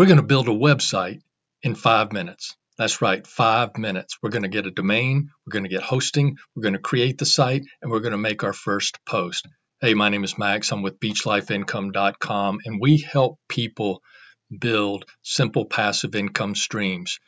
We're going to build a website in five minutes. That's right, five minutes. We're going to get a domain, we're going to get hosting, we're going to create the site, and we're going to make our first post. Hey, my name is Max. I'm with beachlifeincome.com, and we help people build simple passive income streams.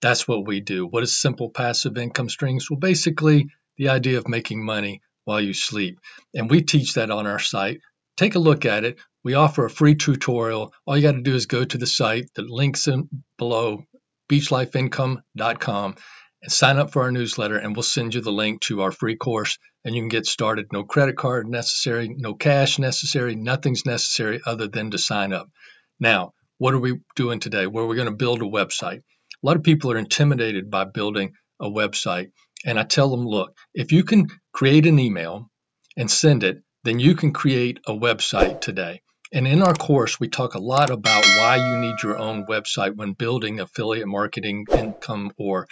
That's what we do. What is simple passive income streams? Well, basically, the idea of making money while you sleep. And we teach that on our site. Take a look at it. We offer a free tutorial. All you got to do is go to the site. The link's in below beachlifeincome.com and sign up for our newsletter and we'll send you the link to our free course and you can get started. No credit card necessary, no cash necessary, nothing's necessary other than to sign up. Now, what are we doing today? We're going to build a website. A lot of people are intimidated by building a website. And I tell them, look, if you can create an email and send it, then you can create a website today. And in our course, we talk a lot about why you need your own website when building affiliate marketing income or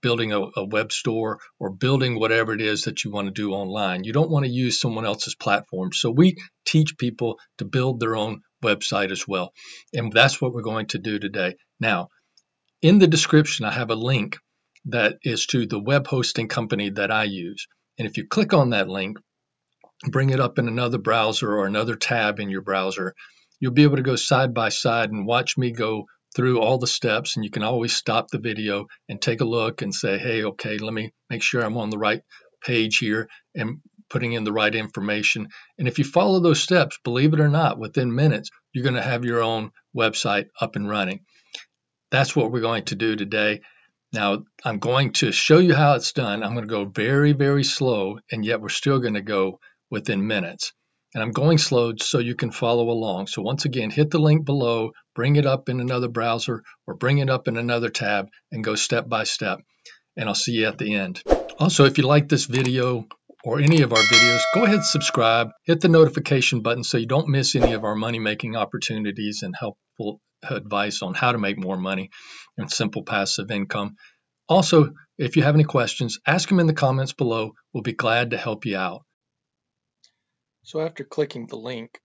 building a, a, web store or building whatever it is that you want to do online. You don't want to use someone else's platform. So we teach people to build their own website as well. And that's what we're going to do today. Now, in the description, I have a link that is to the web hosting company that I use. And if you click on that link, bring it up in another browser or another tab in your browser, you'll be able to go side by side and watch me go through all the steps. And you can always stop the video and take a look and say, hey, okay, let me make sure I'm on the right page here and putting in the right information. And if you follow those steps, believe it or not, within minutes, you're going to have your own website up and running. That's what we're going to do today. Now, I'm going to show you how it's done. I'm going to go very, very slow, and yet we're still going to go within minutes. And I'm going slow so you can follow along. So once again, hit the link below, bring it up in another browser or bring it up in another tab and go step by step. And I'll see you at the end. Also, if you like this video or any of our videos, go ahead and subscribe, hit the notification button so you don't miss any of our money making opportunities and helpful advice on how to make more money and simple passive income. Also, if you have any questions, ask them in the comments below. We'll be glad to help you out. So after clicking the link,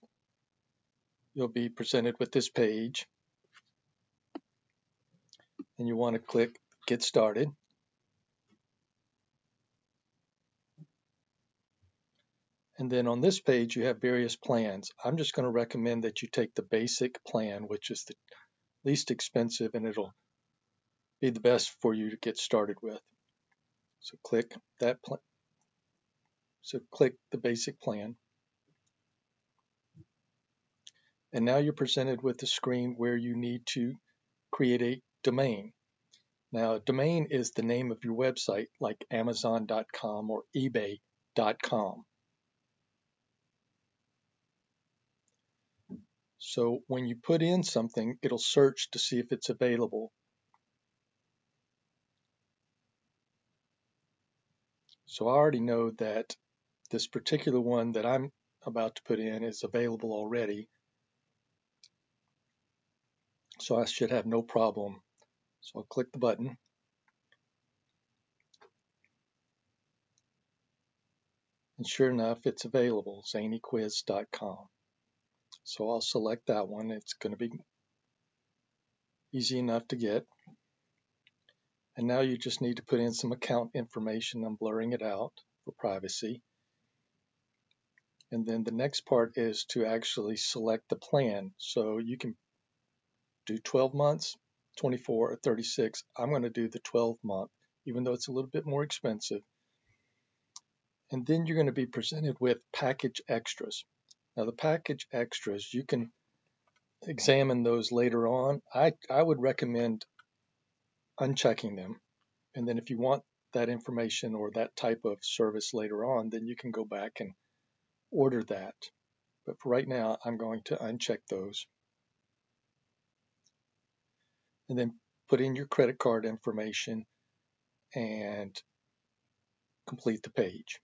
you'll be presented with this page. And you want to click Get Started. And then on this page, you have various plans. I'm just going to recommend that you take the basic plan, which is the least expensive, and it'll be the best for you to get started with. So click that plan. So click the basic plan. And now you're presented with a screen where you need to create a domain. Now, a domain is the name of your website, like Amazon.com or eBay.com. So when you put in something, it'll search to see if it's available. So I already know that this particular one that I'm about to put in is available already. So I should have no problem. So I'll click the button. And sure enough, it's available, zanyquiz.com. So I'll select that one. It's going to be easy enough to get. And now you just need to put in some account information. I'm blurring it out for privacy. And then the next part is to actually select the plan. So you can do 12 months, 24 or 36. I'm going to do the 12 month, even though it's a little bit more expensive. And then you're going to be presented with package extras. Now the package extras, you can examine those later on. I, I would recommend unchecking them. And then if you want that information or that type of service later on, then you can go back and order that. But for right now, I'm going to uncheck those and then put in your credit card information and complete the page.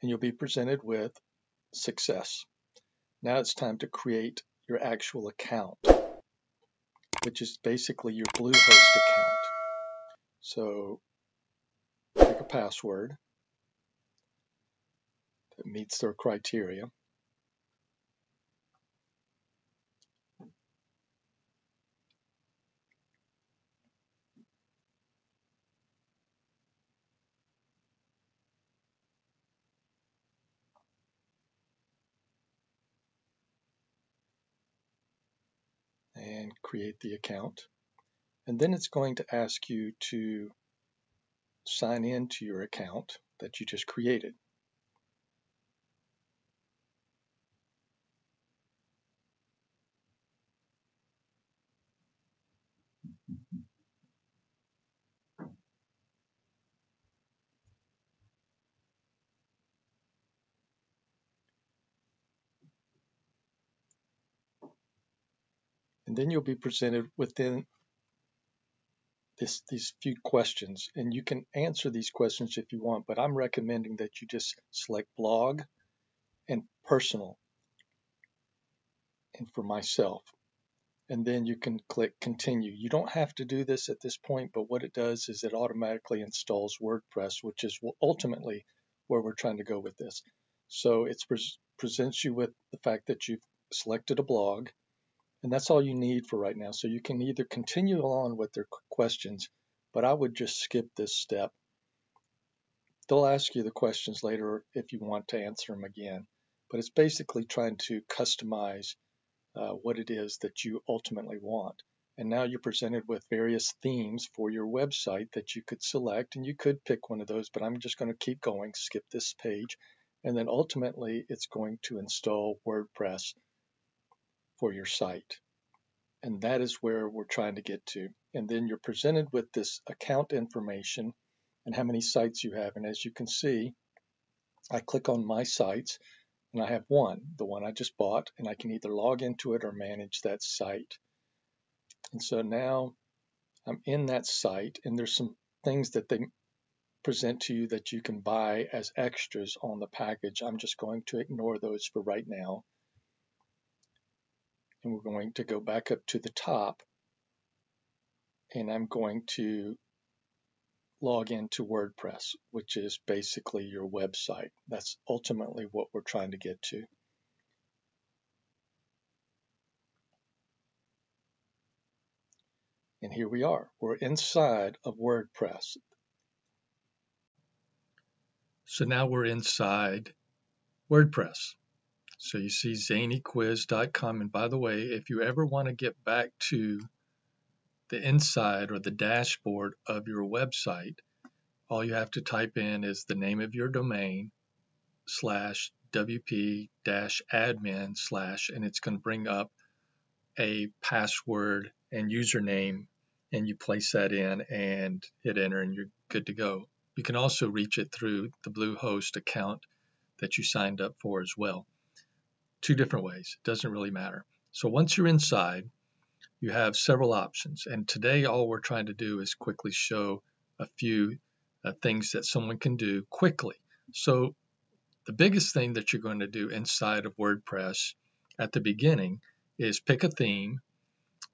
And you'll be presented with success. Now it's time to create your actual account, which is basically your Bluehost account. So pick a password that meets their criteria. And create the account. And then it's going to ask you to sign in to your account that you just created. Then you'll be presented within this, these few questions. And you can answer these questions if you want, but I'm recommending that you just select blog and personal and for myself. And then you can click continue. You don't have to do this at this point, but what it does is it automatically installs WordPress, which is ultimately where we're trying to go with this. So it presents you with the fact that you've selected a blog and that's all you need for right now. So you can either continue on with their questions, but I would just skip this step. They'll ask you the questions later if you want to answer them again, but it's basically trying to customize uh, what it is that you ultimately want. And now you're presented with various themes for your website that you could select, and you could pick one of those, but I'm just going to keep going, skip this page, and then ultimately it's going to install WordPress for your site. And that is where we're trying to get to. And then you're presented with this account information and how many sites you have. And as you can see, I click on my sites and I have one, the one I just bought, and I can either log into it or manage that site. And so now I'm in that site and there's some things that they present to you that you can buy as extras on the package. I'm just going to ignore those for right now and we're going to go back up to the top and I'm going to log into WordPress, which is basically your website. That's ultimately what we're trying to get to. And here we are. We're inside of WordPress. So now we're inside WordPress. So you see zanyquiz.com. And by the way, if you ever want to get back to the inside or the dashboard of your website, all you have to type in is the name of your domain slash wp dash admin slash, and it's going to bring up a password and username, and you place that in and hit enter, and you're good to go. You can also reach it through the Bluehost account that you signed up for as well two different ways. It doesn't really matter. So once you're inside, you have several options. And today, all we're trying to do is quickly show a few uh, things that someone can do quickly. So the biggest thing that you're going to do inside of WordPress at the beginning is pick a theme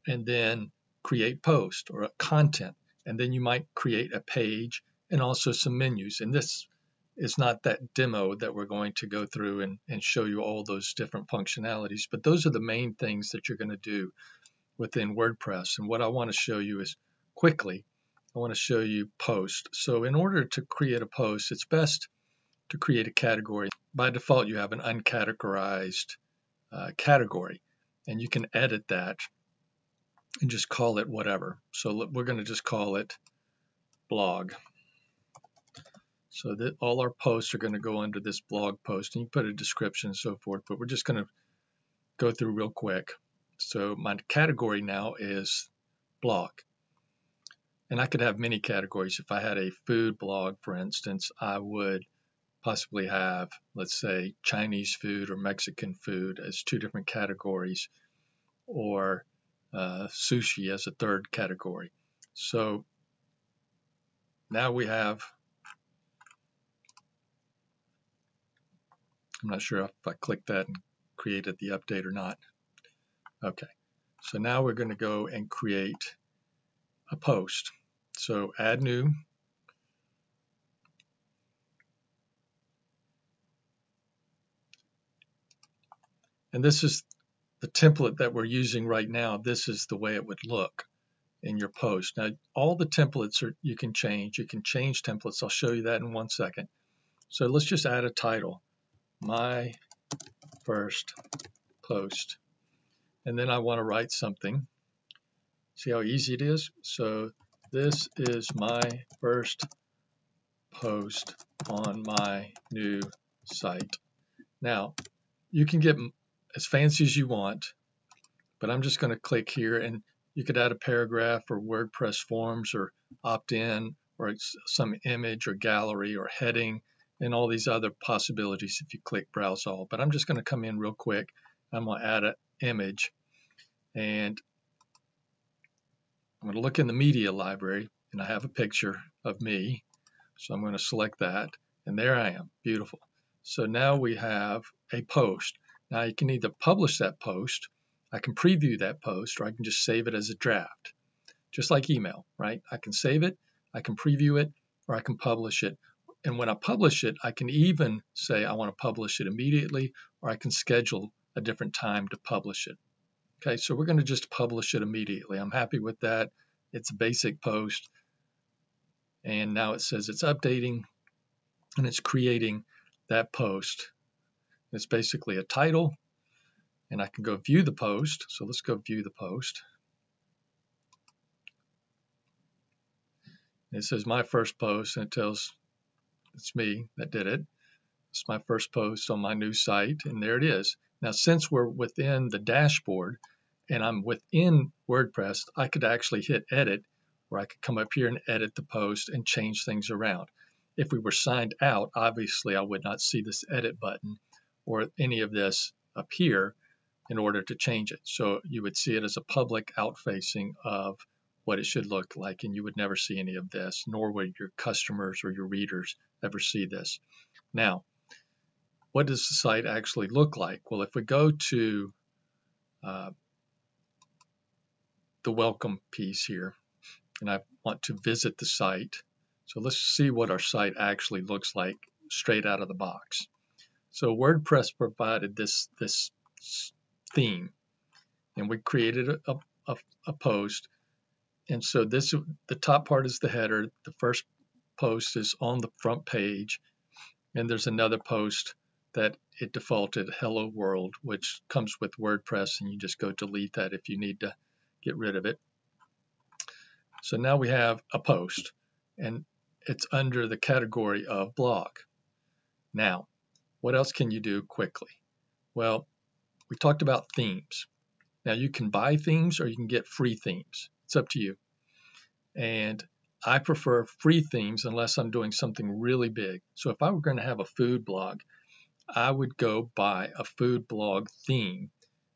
and then create post or a content. And then you might create a page and also some menus. And this is not that demo that we're going to go through and, and show you all those different functionalities, but those are the main things that you're going to do within WordPress. And what I want to show you is quickly, I want to show you post. So in order to create a post, it's best to create a category. By default, you have an uncategorized uh, category, and you can edit that and just call it whatever. So we're going to just call it blog. So that all our posts are going to go under this blog post and you put a description and so forth, but we're just going to go through real quick. So my category now is blog. And I could have many categories. If I had a food blog, for instance, I would possibly have, let's say, Chinese food or Mexican food as two different categories, or uh, sushi as a third category. So now we have I'm not sure if I clicked that and created the update or not. Okay, so now we're going to go and create a post. So add new. And this is the template that we're using right now. This is the way it would look in your post. Now, all the templates are you can change. You can change templates. I'll show you that in one second. So let's just add a title my first post. And then I want to write something. See how easy it is? So this is my first post on my new site. Now, you can get as fancy as you want, but I'm just going to click here and you could add a paragraph or WordPress forms or opt in or some image or gallery or heading and all these other possibilities if you click browse all. But I'm just going to come in real quick. I'm going to add an image and I'm going to look in the media library and I have a picture of me. So I'm going to select that and there I am. Beautiful. So now we have a post. Now you can either publish that post, I can preview that post, or I can just save it as a draft, just like email, right? I can save it, I can preview it, or I can publish it. And when I publish it, I can even say I want to publish it immediately, or I can schedule a different time to publish it. Okay, so we're going to just publish it immediately. I'm happy with that. It's a basic post. And now it says it's updating and it's creating that post. It's basically a title, and I can go view the post. So let's go view the post. It says my first post, and it tells it's me that did it. It's my first post on my new site, and there it is. Now, since we're within the dashboard and I'm within WordPress, I could actually hit edit, where I could come up here and edit the post and change things around. If we were signed out, obviously I would not see this edit button or any of this appear in order to change it. So you would see it as a public outfacing of what it should look like, and you would never see any of this, nor would your customers or your readers ever see this. Now, what does the site actually look like? Well, if we go to uh, the welcome piece here, and I want to visit the site, so let's see what our site actually looks like straight out of the box. So WordPress provided this, this theme and we created a, a, a post. And so this the top part is the header. The first post is on the front page. And there's another post that it defaulted hello world, which comes with WordPress, and you just go delete that if you need to get rid of it. So now we have a post, and it's under the category of blog. Now, what else can you do quickly? Well, we talked about themes. Now you can buy themes or you can get free themes. It's up to you. And I prefer free themes unless I'm doing something really big. So if I were going to have a food blog, I would go buy a food blog theme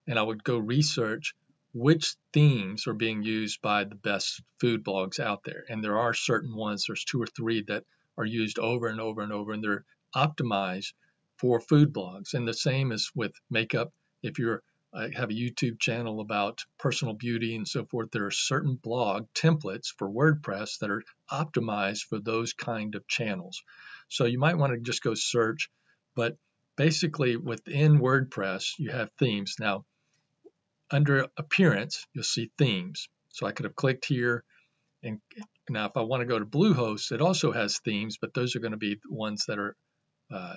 and I would go research which themes are being used by the best food blogs out there. And there are certain ones, there's two or three that are used over and over and over, and they're optimized for food blogs. And the same is with makeup. If you're I have a YouTube channel about personal beauty and so forth. There are certain blog templates for WordPress that are optimized for those kind of channels. So you might want to just go search, but basically within WordPress, you have themes. Now, under appearance, you'll see themes. So I could have clicked here and now if I want to go to Bluehost, it also has themes, but those are going to be the ones that are uh,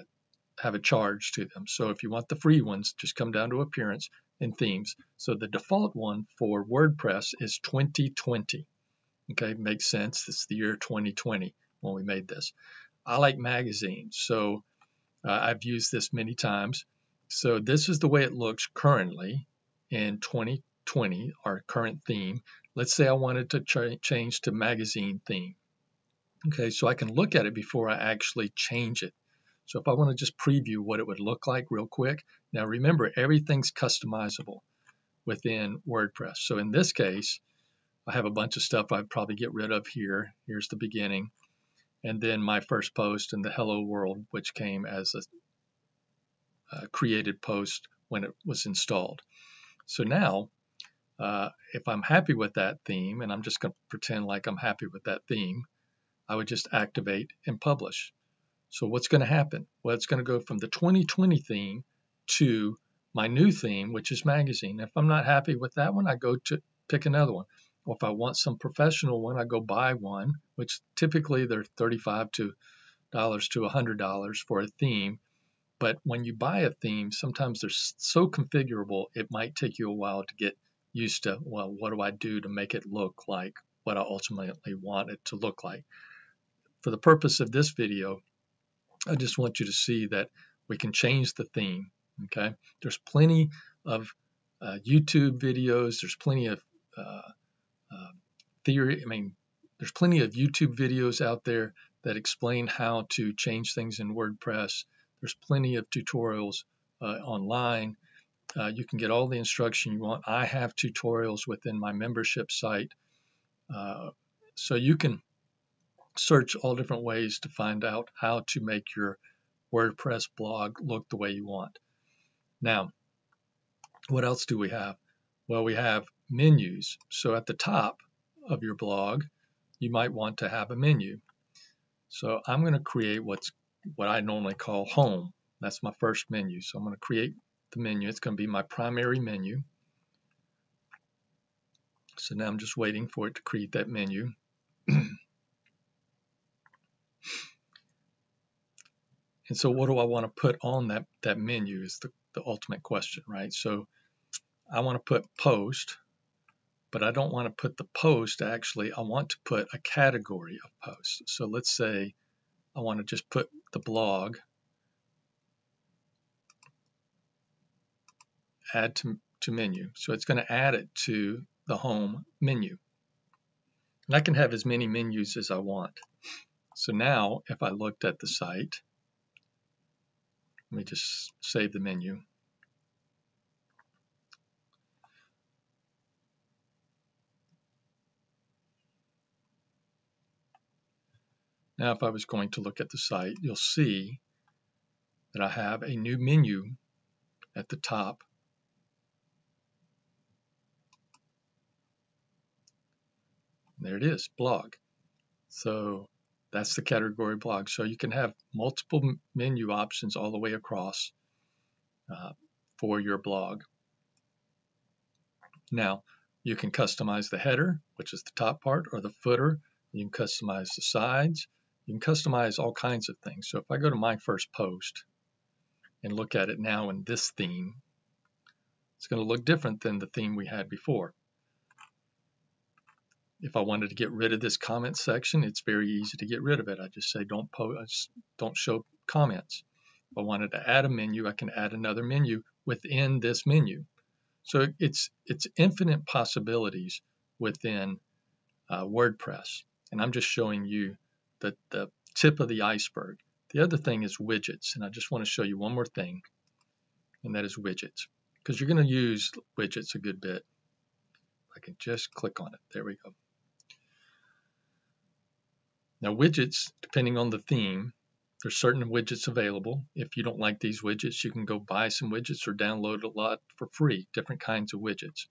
have a charge to them. So if you want the free ones, just come down to appearance and themes. So the default one for WordPress is 2020. Okay, makes sense. It's the year 2020 when we made this. I like magazines, so uh, I've used this many times. So this is the way it looks currently in 2020, our current theme. Let's say I wanted to ch change to magazine theme. Okay, so I can look at it before I actually change it. So if I want to just preview what it would look like real quick, now remember everything's customizable within WordPress. So in this case, I have a bunch of stuff I'd probably get rid of here. Here's the beginning. And then my first post in the Hello World, which came as a, a created post when it was installed. So now, uh, if I'm happy with that theme, and I'm just going to pretend like I'm happy with that theme, I would just activate and publish. So what's going to happen? Well, it's going to go from the 2020 theme to my new theme, which is magazine. If I'm not happy with that one, I go to pick another one. Or if I want some professional one, I go buy one, which typically they're 35 to dollars to $100 for a theme. But when you buy a theme, sometimes they're so configurable, it might take you a while to get used to, well, what do I do to make it look like what I ultimately want it to look like? For the purpose of this video, I just want you to see that we can change the theme. Okay, there's plenty of uh, YouTube videos. There's plenty of uh, uh, theory. I mean, there's plenty of YouTube videos out there that explain how to change things in WordPress. There's plenty of tutorials uh, online. Uh, you can get all the instruction you want. I have tutorials within my membership site. Uh, so you can search all different ways to find out how to make your WordPress blog look the way you want. Now, what else do we have? Well, we have menus. So at the top of your blog, you might want to have a menu. So I'm going to create what's what I normally call home. That's my first menu. So I'm going to create the menu. It's going to be my primary menu. So now I'm just waiting for it to create that menu. And so what do I want to put on that, that menu is the, the ultimate question, right? So I want to put post, but I don't want to put the post actually, I want to put a category of posts. So let's say I want to just put the blog, add to, to menu. So it's going to add it to the home menu. And I can have as many menus as I want. So now if I looked at the site, let me just save the menu. Now, if I was going to look at the site, you'll see that I have a new menu at the top. There it is, blog. So that's the category blog. So you can have multiple menu options all the way across uh, for your blog. Now, you can customize the header, which is the top part, or the footer. You can customize the sides. You can customize all kinds of things. So if I go to my first post and look at it now in this theme, it's going to look different than the theme we had before. If I wanted to get rid of this comment section, it's very easy to get rid of it. I just say don't post, don't show comments. If I wanted to add a menu, I can add another menu within this menu. So it's it's infinite possibilities within uh, WordPress, and I'm just showing you the, the tip of the iceberg. The other thing is widgets, and I just want to show you one more thing, and that is widgets, because you're going to use widgets a good bit. I can just click on it. There we go. Now widgets, depending on the theme, there's certain widgets available. If you don't like these widgets, you can go buy some widgets or download a lot for free, different kinds of widgets.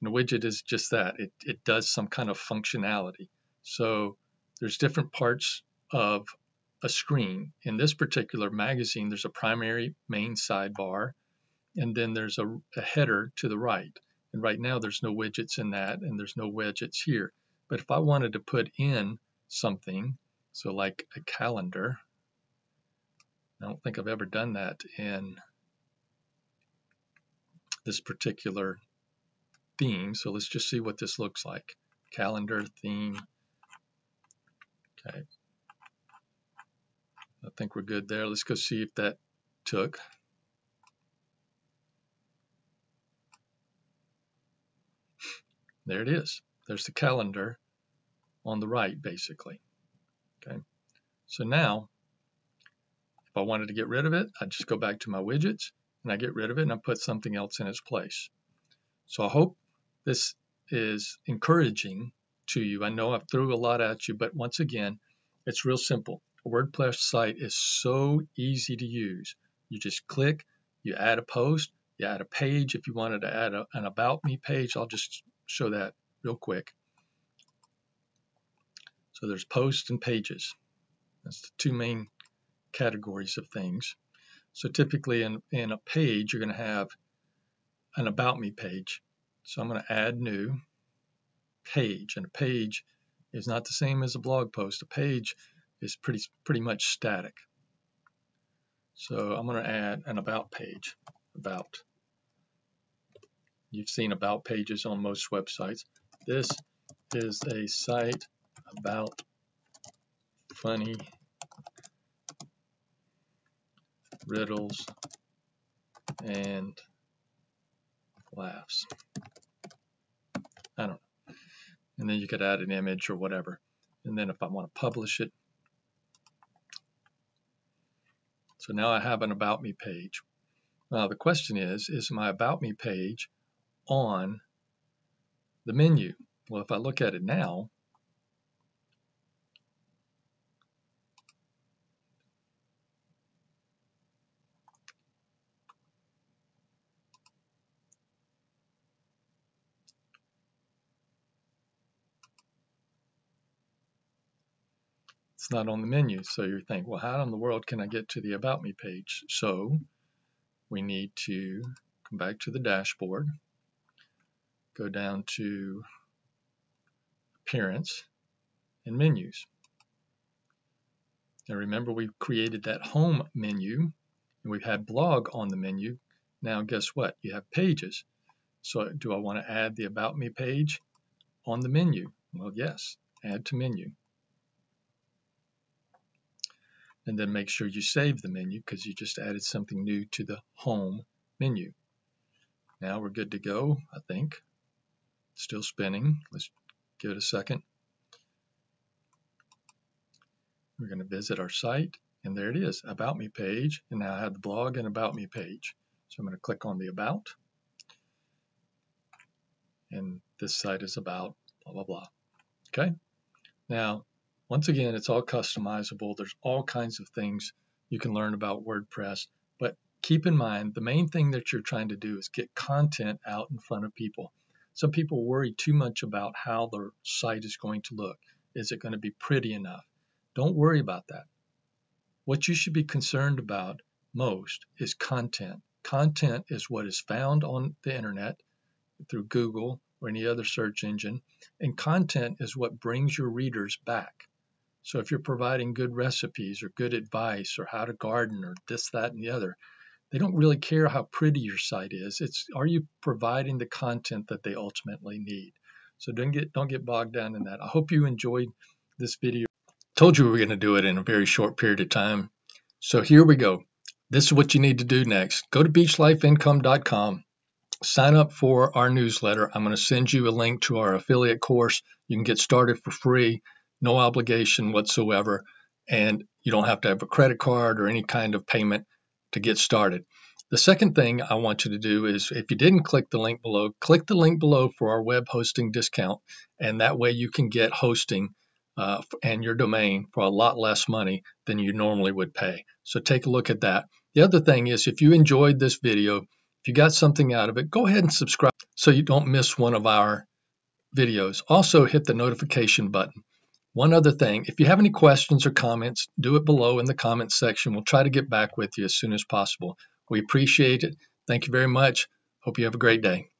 And a widget is just that. It, it does some kind of functionality. So there's different parts of a screen. In this particular magazine, there's a primary main sidebar, and then there's a, a header to the right. And right now there's no widgets in that, and there's no widgets here. But if I wanted to put in something. So like a calendar. I don't think I've ever done that in this particular theme. So let's just see what this looks like. Calendar theme. Okay. I think we're good there. Let's go see if that took. There it is. There's the calendar on the right, basically. Okay, so now if I wanted to get rid of it, I just go back to my widgets and I get rid of it and I put something else in its place. So I hope this is encouraging to you. I know I've threw a lot at you, but once again, it's real simple. A WordPress site is so easy to use. You just click, you add a post, you add a page. If you wanted to add a, an About Me page, I'll just show that real quick. So there's posts and pages. That's the two main categories of things. So typically in, in a page, you're going to have an About Me page. So I'm going to add new page. And a page is not the same as a blog post. A page is pretty, pretty much static. So I'm going to add an About page. About You've seen about pages on most websites. This is a site about funny riddles and laughs. I don't know. And then you could add an image or whatever. And then if I want to publish it, so now I have an About Me page. Now the question is, is my About Me page on the menu? Well, if I look at it now, it's not on the menu. So you think, well, how in the world can I get to the About Me page? So we need to come back to the dashboard, go down to Appearance and Menus. Now remember we created that Home menu and we've had Blog on the menu. Now guess what? You have Pages. So do I want to add the About Me page on the menu? Well, yes, add to menu and then make sure you save the menu because you just added something new to the home menu. Now we're good to go, I think. Still spinning. Let's give it a second. We're going to visit our site, and there it is, About Me page. And now I have the blog and About Me page. So I'm going to click on the About. And this site is about blah, blah, blah. Okay. Now, once again, it's all customizable. There's all kinds of things you can learn about WordPress, but keep in mind the main thing that you're trying to do is get content out in front of people. Some people worry too much about how their site is going to look. Is it going to be pretty enough? Don't worry about that. What you should be concerned about most is content. Content is what is found on the internet through Google or any other search engine, and content is what brings your readers back. So if you're providing good recipes or good advice or how to garden or this, that, and the other, they don't really care how pretty your site is. It's are you providing the content that they ultimately need? So don't get don't get bogged down in that. I hope you enjoyed this video. Told you we were going to do it in a very short period of time. So here we go. This is what you need to do next. Go to beachlifeincome.com. Sign up for our newsletter. I'm going to send you a link to our affiliate course. You can get started for free no obligation whatsoever, and you don't have to have a credit card or any kind of payment to get started. The second thing I want you to do is if you didn't click the link below, click the link below for our web hosting discount, and that way you can get hosting uh, and your domain for a lot less money than you normally would pay. So take a look at that. The other thing is if you enjoyed this video, if you got something out of it, go ahead and subscribe so you don't miss one of our videos. Also hit the notification button. One other thing, if you have any questions or comments, do it below in the comments section. We'll try to get back with you as soon as possible. We appreciate it. Thank you very much. Hope you have a great day.